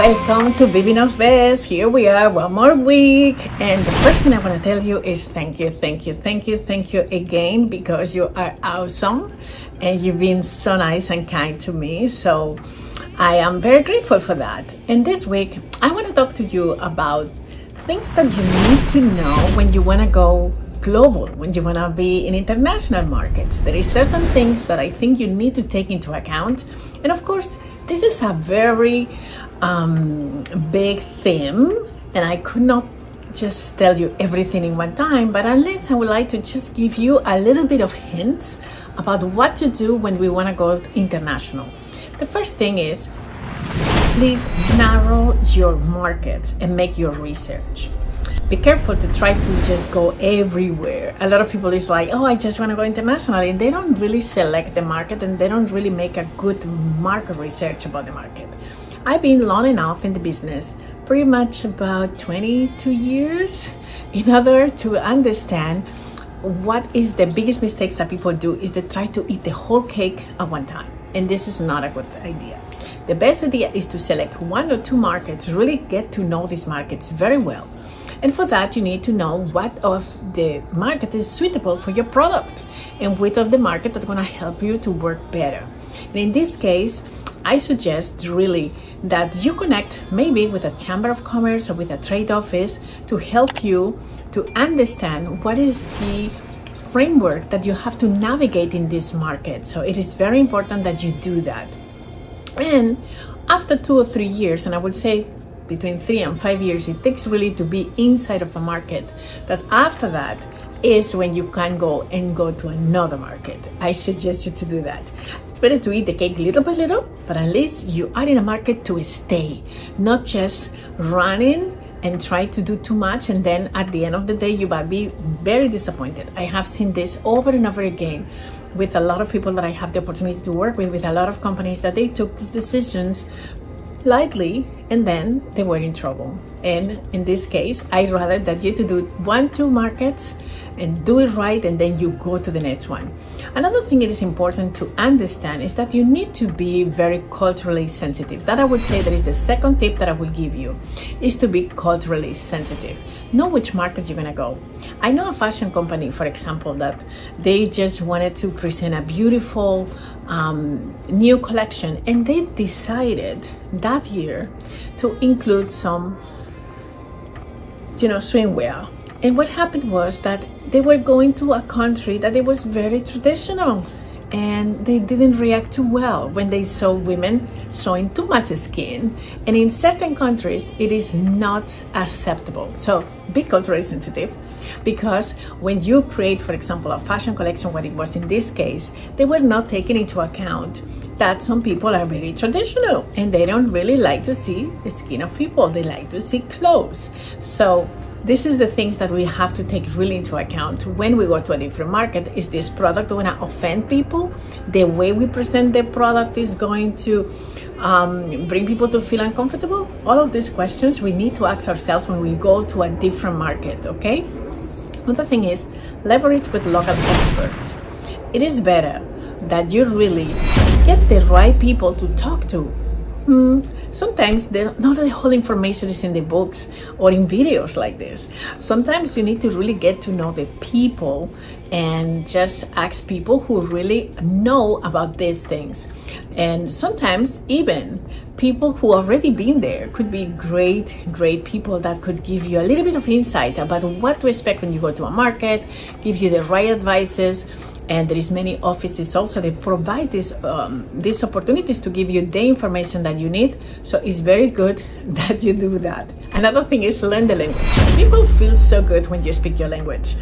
Welcome to Vivi Knows Best. Here we are, one more week. And the first thing I want to tell you is thank you, thank you, thank you, thank you again because you are awesome and you've been so nice and kind to me. So I am very grateful for that. And this week, I want to talk to you about things that you need to know when you want to go global, when you want to be in international markets. There is certain things that I think you need to take into account. And of course, this is a very um, big theme, and I could not just tell you everything in one time, but unless I would like to just give you a little bit of hints about what to do when we want to go international. The first thing is please narrow your markets and make your research. Be careful to try to just go everywhere. A lot of people is like, oh, I just want to go internationally. and they don't really select the market and they don't really make a good market research about the market. I've been long enough in the business, pretty much about 22 years, in order to understand what is the biggest mistakes that people do is they try to eat the whole cake at one time. And this is not a good idea. The best idea is to select one or two markets, really get to know these markets very well. And for that, you need to know what of the market is suitable for your product and which of the market that's gonna help you to work better. And in this case, I suggest really that you connect maybe with a chamber of commerce or with a trade office to help you to understand what is the framework that you have to navigate in this market. So it is very important that you do that. And after two or three years, and I would say between three and five years, it takes really to be inside of a market, that after that, is when you can go and go to another market. I suggest you to do that. It's better to eat the cake little by little, but at least you are in a market to stay, not just running and try to do too much and then at the end of the day you might be very disappointed. I have seen this over and over again with a lot of people that I have the opportunity to work with, with a lot of companies that they took these decisions lightly and then they were in trouble. And in this case, I'd rather that you to do one, two markets and do it right and then you go to the next one. Another thing it is important to understand is that you need to be very culturally sensitive. That I would say that is the second tip that I will give you is to be culturally sensitive. Know which markets you're gonna go. I know a fashion company, for example, that they just wanted to present a beautiful um, new collection and they decided that year to include some you know swimwear and what happened was that they were going to a country that it was very traditional and they didn't react too well when they saw women showing too much skin. And in certain countries, it is not acceptable. So be culturally sensitive because when you create, for example, a fashion collection, what it was in this case, they were not taking into account that some people are very traditional and they don't really like to see the skin of people. They like to see clothes. So this is the things that we have to take really into account when we go to a different market is this product going to offend people the way we present the product is going to um, bring people to feel uncomfortable all of these questions we need to ask ourselves when we go to a different market okay another thing is leverage with local experts. It is better that you really get the right people to talk to. Hmm sometimes not the whole information is in the books or in videos like this. Sometimes you need to really get to know the people and just ask people who really know about these things. And sometimes even people who already been there could be great, great people that could give you a little bit of insight about what to expect when you go to a market, gives you the right advices and there is many offices also they provide these um, these opportunities to give you the information that you need. So it's very good that you do that. Another thing is learn the language. People feel so good when you speak your language.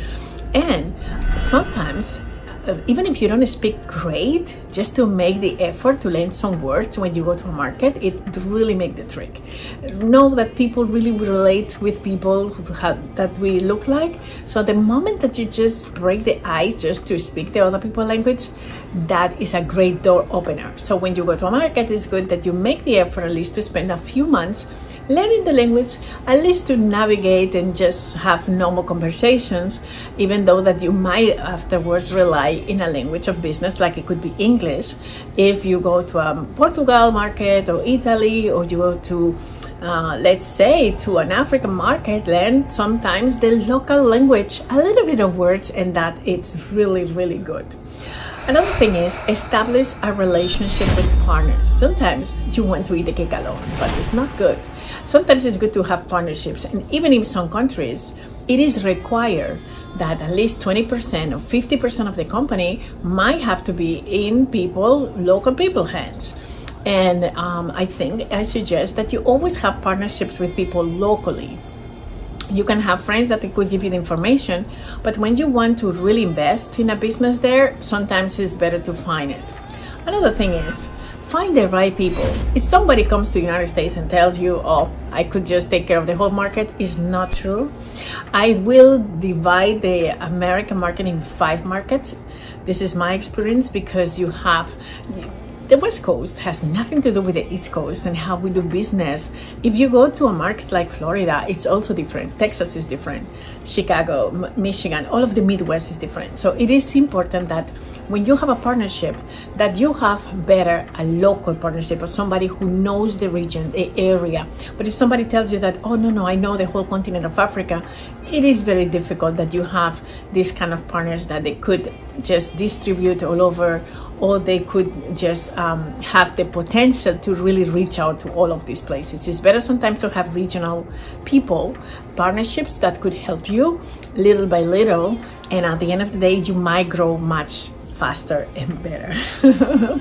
And sometimes Uh, even if you don't speak great, just to make the effort to learn some words when you go to a market, it really make the trick. Know that people really relate with people have, that we look like. So the moment that you just break the ice just to speak the other people's language, that is a great door opener. So when you go to a market, it's good that you make the effort at least to spend a few months learning the language at least to navigate and just have normal conversations even though that you might afterwards rely in a language of business like it could be english if you go to a portugal market or italy or you go to uh, let's say to an African market, learn sometimes the local language, a little bit of words, and that it's really, really good. Another thing is establish a relationship with partners. Sometimes you want to eat the cake alone, but it's not good. Sometimes it's good to have partnerships, and even in some countries, it is required that at least 20% or 50% of the company might have to be in people, local people hands. And um, I think I suggest that you always have partnerships with people locally. You can have friends that could give you the information, but when you want to really invest in a business there, sometimes it's better to find it. Another thing is, find the right people. If somebody comes to the United States and tells you, oh, I could just take care of the whole market, is not true. I will divide the American market in five markets. This is my experience because you have the West Coast has nothing to do with the East Coast and how we do business. If you go to a market like Florida, it's also different. Texas is different. Chicago, M Michigan, all of the Midwest is different. So it is important that when you have a partnership, that you have better a local partnership or somebody who knows the region, the area. But if somebody tells you that, oh no, no, I know the whole continent of Africa, it is very difficult that you have these kind of partners that they could just distribute all over or they could just um, have the potential to really reach out to all of these places. It's better sometimes to have regional people, partnerships that could help you little by little, and at the end of the day, you might grow much faster and better.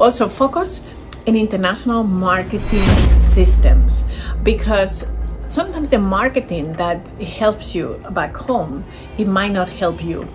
also, focus in international marketing systems because sometimes the marketing that helps you back home, it might not help you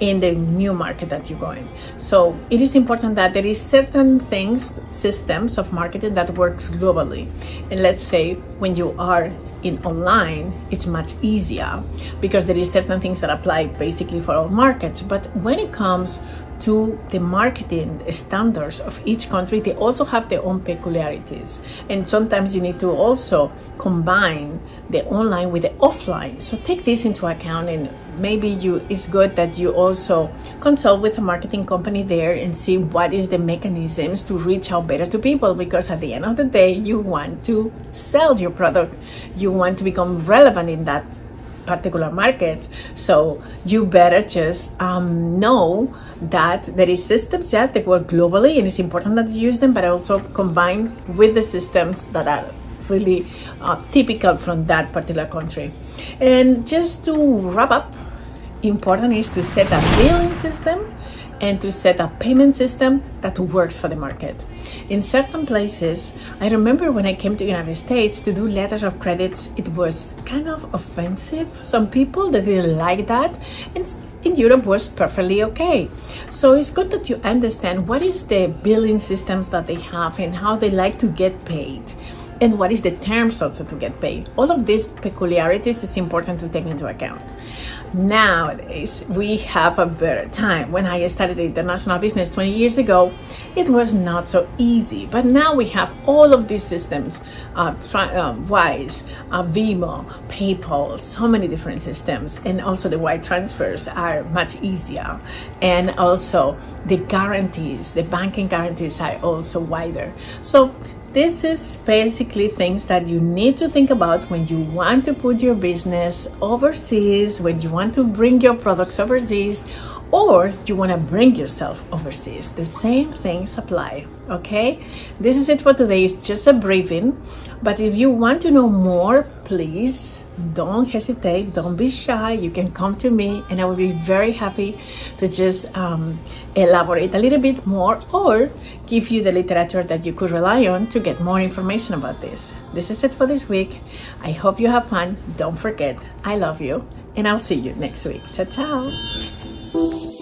in the new market that you go in. So it is important that there is certain things, systems of marketing that works globally. And let's say when you are in online, it's much easier because there is certain things that apply basically for all markets. But when it comes to the marketing standards of each country, they also have their own peculiarities. And sometimes you need to also combine the online with the offline. So take this into account and maybe you it's good that you also consult with a marketing company there and see what is the mechanisms to reach out better to people because at the end of the day you want to sell your product. You want to become relevant in that particular market. So you better just um, know that there is systems yeah, that work globally and it's important that you use them, but also combine with the systems that are really uh, typical from that particular country. And just to wrap up, important is to set a billing system and to set a payment system that works for the market. In certain places, I remember when I came to the United States to do letters of credits, it was kind of offensive. Some people they didn't like that, and in Europe was perfectly okay. So it's good that you understand what is the billing systems that they have and how they like to get paid and what is the terms also to get paid. All of these peculiarities is important to take into account. Nowadays, we have a better time. When I started international business 20 years ago, it was not so easy. But now we have all of these systems, uh, uh, Wise, uh, Venmo, PayPal, so many different systems. And also the wire transfers are much easier. And also the guarantees, the banking guarantees are also wider. So this is basically things that you need to think about when you want to put your business overseas, when you want to bring your products overseas, or you want to bring yourself overseas. The same things apply, okay? This is it for today. It's just a briefing. But if you want to know more, please don't hesitate don't be shy you can come to me and i will be very happy to just um, elaborate a little bit more or give you the literature that you could rely on to get more information about this this is it for this week i hope you have fun don't forget i love you and i'll see you next week ciao ciao Thank you.